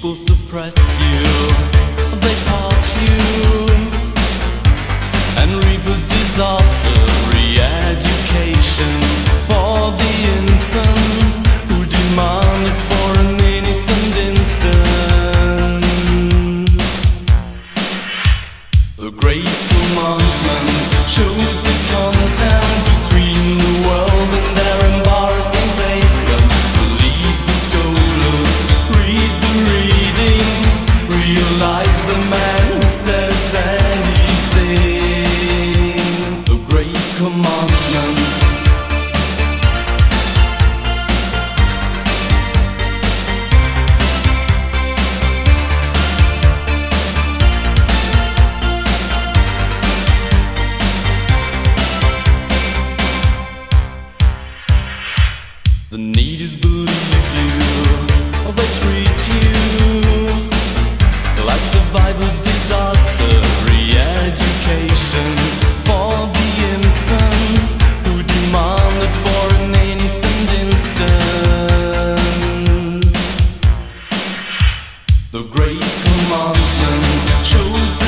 People suppress you, they parch you, and reap a disaster. Re-education for the infants who demand it for an innocent instant. The great commandment shows The need is believe you, or they treat you like survival disaster, re-education for the infants who demand it for an innocent instant. The great commandment shows